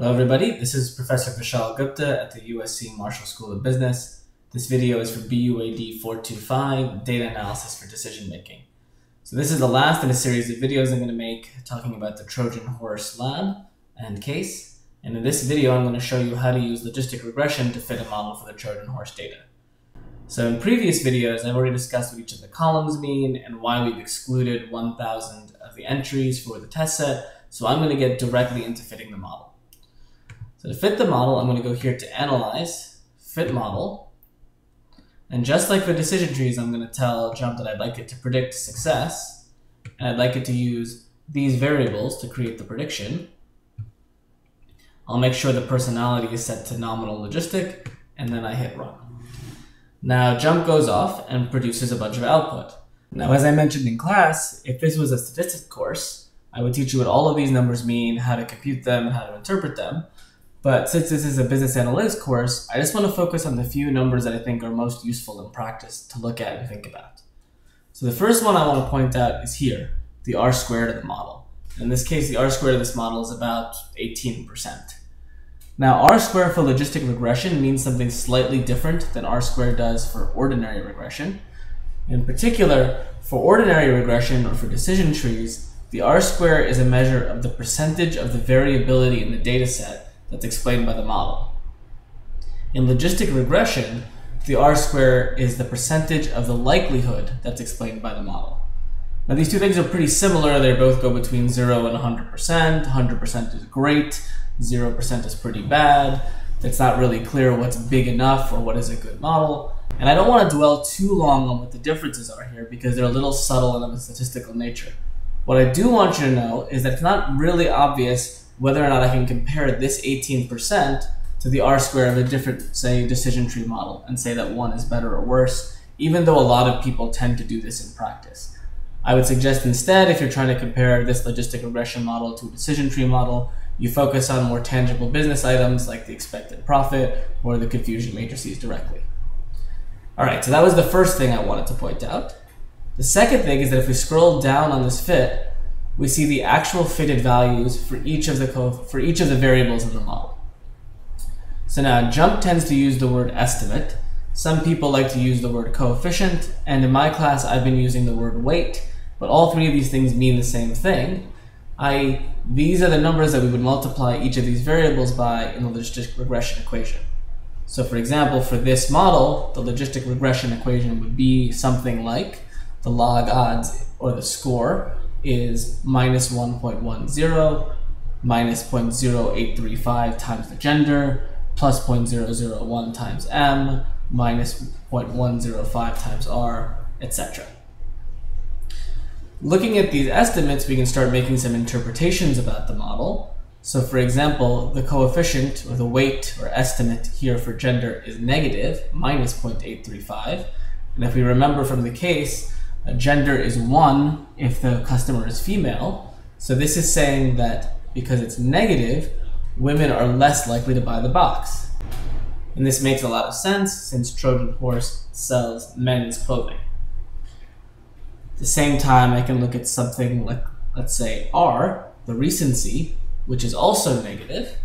Hello everybody, this is Professor Vishal Gupta at the USC Marshall School of Business. This video is for BUAD 425, Data Analysis for Decision Making. So this is the last in a series of videos I'm going to make talking about the Trojan Horse lab and case. And in this video, I'm going to show you how to use logistic regression to fit a model for the Trojan Horse data. So in previous videos, I've already discussed what each of the columns mean and why we've excluded 1,000 of the entries for the test set. So I'm going to get directly into fitting the model. So to fit the model, I'm going to go here to Analyze, Fit Model. And just like for decision trees, I'm going to tell JMP that I'd like it to predict success, and I'd like it to use these variables to create the prediction. I'll make sure the personality is set to nominal logistic, and then I hit run. Now JMP goes off and produces a bunch of output. Now, as I mentioned in class, if this was a statistics course, I would teach you what all of these numbers mean, how to compute them, and how to interpret them. But since this is a business analytics course, I just want to focus on the few numbers that I think are most useful in practice to look at and think about. So the first one I want to point out is here, the R squared of the model. In this case, the R squared of this model is about 18%. Now, R squared for logistic regression means something slightly different than R squared does for ordinary regression. In particular, for ordinary regression or for decision trees, the R squared is a measure of the percentage of the variability in the dataset that's explained by the model. In logistic regression, the R square is the percentage of the likelihood that's explained by the model. Now these two things are pretty similar. They both go between 0 and 100%. 100% is great, 0% is pretty bad. It's not really clear what's big enough or what is a good model. And I don't want to dwell too long on what the differences are here because they're a little subtle and of a statistical nature. What I do want you to know is that it's not really obvious whether or not I can compare this 18% to the R square of a different, say, decision tree model and say that one is better or worse, even though a lot of people tend to do this in practice. I would suggest instead, if you're trying to compare this logistic regression model to a decision tree model, you focus on more tangible business items like the expected profit or the confusion matrices directly. All right, so that was the first thing I wanted to point out. The second thing is that if we scroll down on this fit, we see the actual fitted values for each of the for each of the variables in the model. So now JMP tends to use the word estimate. Some people like to use the word coefficient, and in my class I've been using the word weight, but all three of these things mean the same thing. I, these are the numbers that we would multiply each of these variables by in the logistic regression equation. So for example, for this model, the logistic regression equation would be something like the log odds or the score is minus 1.10 minus 0.0835 times the gender plus 0.001 times m minus 0.105 times r, etc. Looking at these estimates, we can start making some interpretations about the model. So for example, the coefficient or the weight or estimate here for gender is negative, minus 0.835. And if we remember from the case, gender is one if the customer is female. So this is saying that because it's negative, women are less likely to buy the box. And this makes a lot of sense since Trojan Horse sells men's clothing. At the same time, I can look at something like, let's say, R, the recency, which is also negative.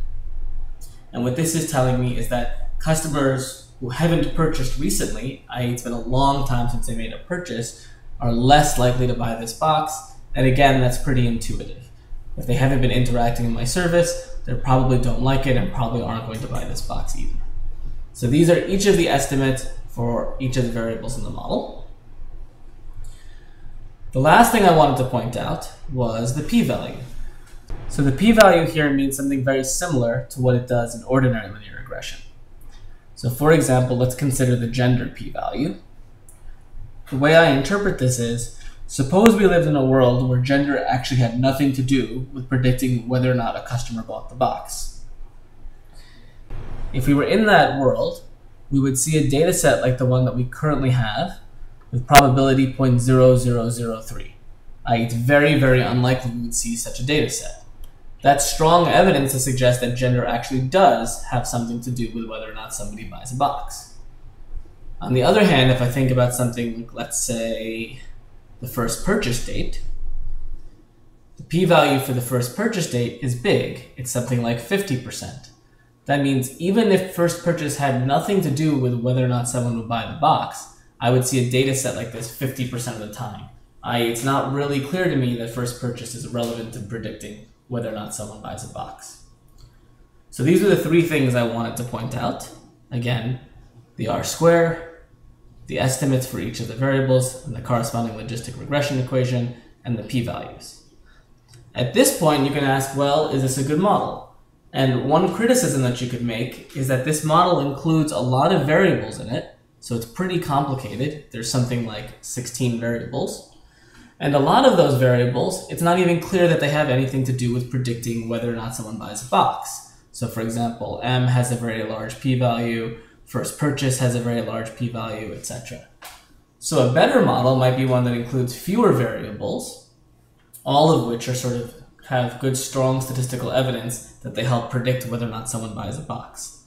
And what this is telling me is that customers who haven't purchased recently, i.e., it's been a long time since they made a purchase, are less likely to buy this box. And again, that's pretty intuitive. If they haven't been interacting in my service, they probably don't like it and probably aren't going to buy this box either. So these are each of the estimates for each of the variables in the model. The last thing I wanted to point out was the p-value. So the p-value here means something very similar to what it does in ordinary linear regression. So for example, let's consider the gender p-value. The way I interpret this is suppose we lived in a world where gender actually had nothing to do with predicting whether or not a customer bought the box. If we were in that world, we would see a data set like the one that we currently have with probability 0.0003. I, it's very, very unlikely we would see such a data set. That's strong evidence to suggest that gender actually does have something to do with whether or not somebody buys a box. On the other hand, if I think about something, like, let's say the first purchase date, the p-value for the first purchase date is big. It's something like 50%. That means even if first purchase had nothing to do with whether or not someone would buy the box, I would see a data set like this 50% of the time. I, it's not really clear to me that first purchase is relevant to predicting whether or not someone buys a box. So these are the three things I wanted to point out. Again, the R square, the estimates for each of the variables, and the corresponding logistic regression equation, and the p-values. At this point, you can ask, well, is this a good model? And one criticism that you could make is that this model includes a lot of variables in it, so it's pretty complicated. There's something like 16 variables. And a lot of those variables, it's not even clear that they have anything to do with predicting whether or not someone buys a box. So for example, M has a very large p-value, first purchase has a very large p-value, etc. So a better model might be one that includes fewer variables, all of which are sort of have good strong statistical evidence that they help predict whether or not someone buys a box.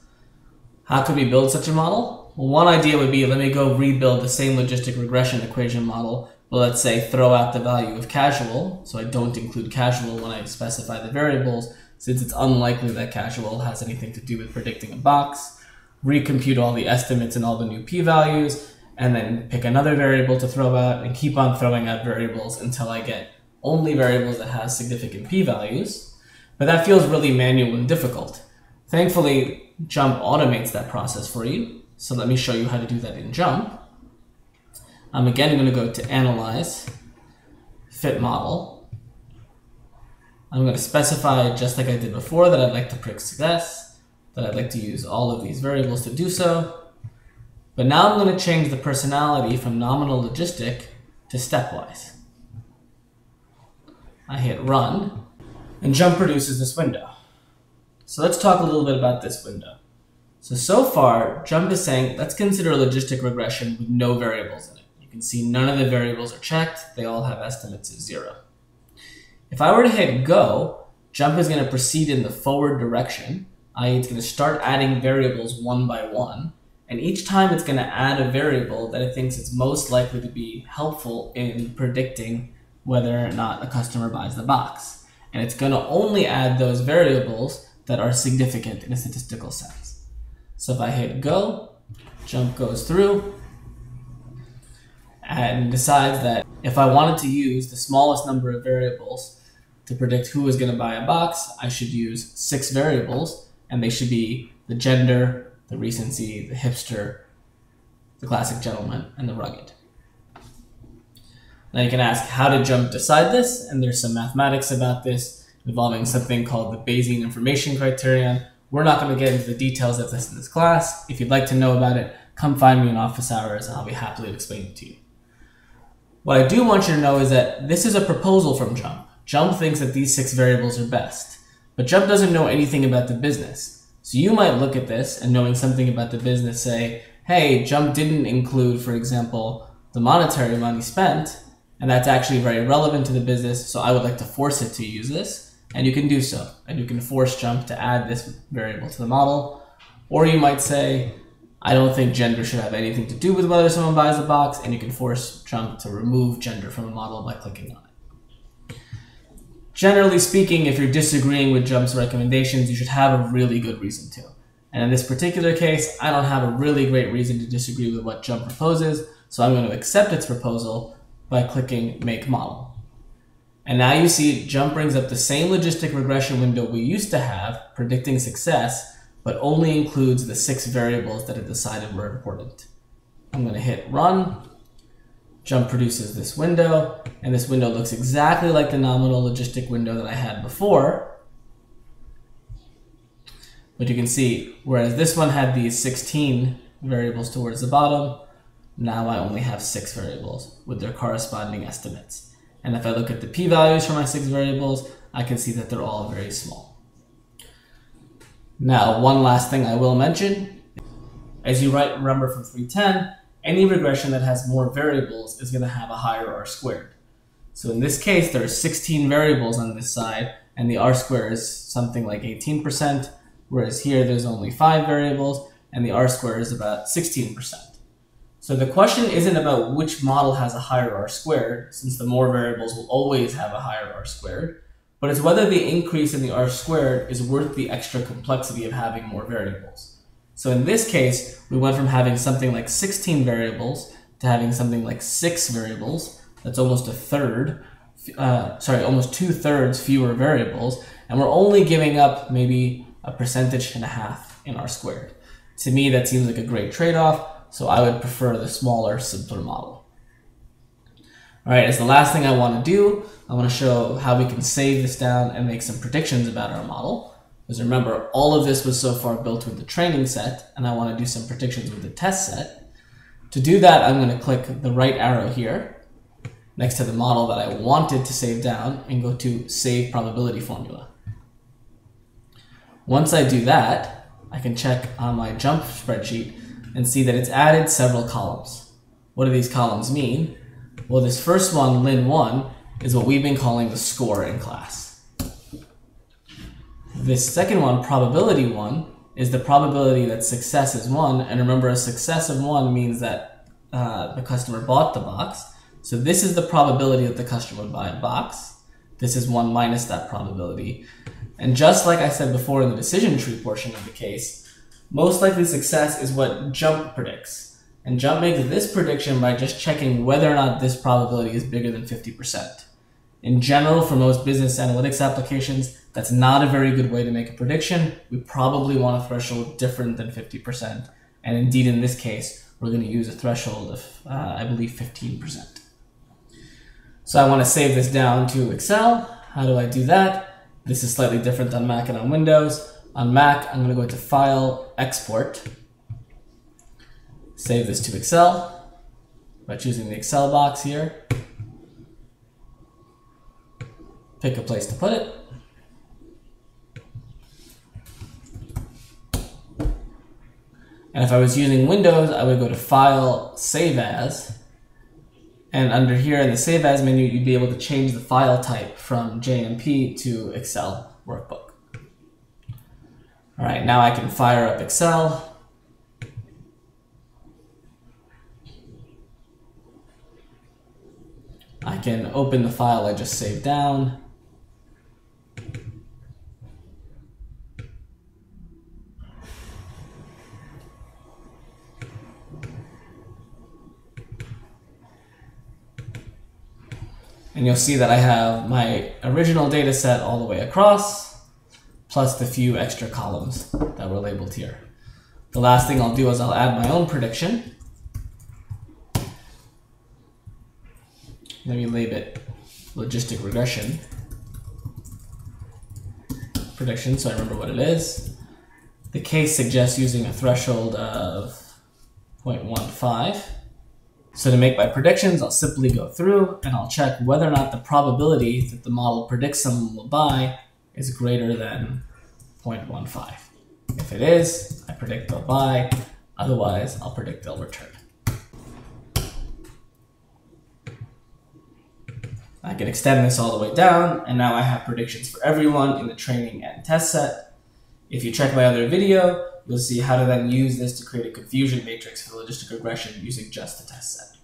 How could we build such a model? Well, one idea would be let me go rebuild the same logistic regression equation model, but let's say throw out the value of casual, so I don't include casual when I specify the variables, since it's unlikely that casual has anything to do with predicting a box, recompute all the estimates and all the new p-values, and then pick another variable to throw out and keep on throwing out variables until I get only variables that have significant p-values. But that feels really manual and difficult. Thankfully, JMP automates that process for you. So let me show you how to do that in JMP. I'm again going to go to Analyze, Fit Model. I'm going to specify, just like I did before, that I'd like to predict success, I'd like to use all of these variables to do so. But now I'm going to change the personality from nominal logistic to stepwise. I hit Run, and JMP produces this window. So let's talk a little bit about this window. So, so far, JMP is saying, let's consider logistic regression with no variables in it. You can see none of the variables are checked. They all have estimates of zero. If I were to hit go, JMP is going to proceed in the forward direction, i.e. it's going to start adding variables one by one. And each time it's going to add a variable that it thinks is most likely to be helpful in predicting whether or not a customer buys the box. And it's going to only add those variables that are significant in a statistical sense. So if I hit go, JMP goes through and decides that if I wanted to use the smallest number of variables to predict who is going to buy a box, I should use six variables, and they should be the gender, the recency, the hipster, the classic gentleman, and the rugged. Now you can ask, how did JMP decide this? And there's some mathematics about this involving something called the Bayesian information criterion, we're not going to get into the details of this in this class. If you'd like to know about it, come find me in office hours and I'll be happy to explain it to you. What I do want you to know is that this is a proposal from JMP. JMP thinks that these six variables are best, but JMP doesn't know anything about the business. So you might look at this and knowing something about the business say, hey, JMP didn't include, for example, the monetary money spent, and that's actually very relevant to the business, so I would like to force it to use this and you can do so. And you can force JMP to add this variable to the model. Or you might say, I don't think gender should have anything to do with whether someone buys a box, and you can force JMP to remove gender from the model by clicking on it. Generally speaking, if you're disagreeing with JMP's recommendations, you should have a really good reason to. And in this particular case, I don't have a really great reason to disagree with what JMP proposes, so I'm going to accept its proposal by clicking Make Model. And now you see JMP brings up the same logistic regression window we used to have, predicting success, but only includes the six variables that it decided were important. I'm going to hit run. JMP produces this window, and this window looks exactly like the nominal logistic window that I had before. But you can see, whereas this one had these 16 variables towards the bottom, now I only have six variables with their corresponding estimates. And if I look at the p-values for my six variables, I can see that they're all very small. Now, one last thing I will mention. As you write, remember from 310, any regression that has more variables is going to have a higher R squared. So in this case, there are 16 variables on this side, and the r squared is something like 18%, whereas here there's only five variables, and the r squared is about 16%. So the question isn't about which model has a higher R squared, since the more variables will always have a higher R squared, but it's whether the increase in the R squared is worth the extra complexity of having more variables. So in this case, we went from having something like 16 variables to having something like six variables. That's almost a third, uh, sorry, almost two thirds fewer variables. And we're only giving up maybe a percentage and a half in R squared. To me, that seems like a great trade-off. So I would prefer the smaller, simpler model. All right, as the last thing I want to do, I want to show how we can save this down and make some predictions about our model. Because remember, all of this was so far built with the training set, and I want to do some predictions with the test set. To do that, I'm going to click the right arrow here, next to the model that I wanted to save down, and go to Save Probability Formula. Once I do that, I can check on my JMP spreadsheet and see that it's added several columns. What do these columns mean? Well, this first one, Lin1, is what we've been calling the score in class. This second one, probability one, is the probability that success is one. And remember, a success of one means that uh, the customer bought the box. So this is the probability that the customer would buy a box. This is one minus that probability. And just like I said before in the decision tree portion of the case, most likely success is what JMP predicts. And JMP makes this prediction by just checking whether or not this probability is bigger than 50%. In general, for most business analytics applications, that's not a very good way to make a prediction. We probably want a threshold different than 50%. And indeed, in this case, we're going to use a threshold of, uh, I believe, 15%. So I want to save this down to Excel. How do I do that? This is slightly different on Mac and on Windows. On Mac, I'm going to go to File, Export. Save this to Excel by choosing the Excel box here. Pick a place to put it. And if I was using Windows, I would go to File, Save As. And under here in the Save As menu, you'd be able to change the file type from JMP to Excel workbook. All right, now I can fire up Excel. I can open the file I just saved down. And you'll see that I have my original data set all the way across, plus the few extra columns that were labeled here. The last thing I'll do is I'll add my own prediction. Let me label it logistic regression prediction so I remember what it is. The case suggests using a threshold of 0.15. So to make my predictions, I'll simply go through and I'll check whether or not the probability that the model predicts someone will buy is greater than 0.15. If it is, I predict they'll buy. Otherwise, I'll predict they'll return. I can extend this all the way down, and now I have predictions for everyone in the training and test set. If you check my other video, you'll see how to then use this to create a confusion matrix for logistic regression using just the test set.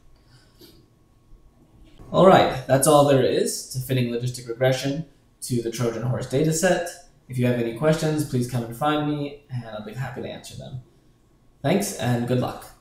All right, that's all there is to fitting logistic regression to the Trojan horse dataset. If you have any questions, please come and find me, and I'll be happy to answer them. Thanks, and good luck.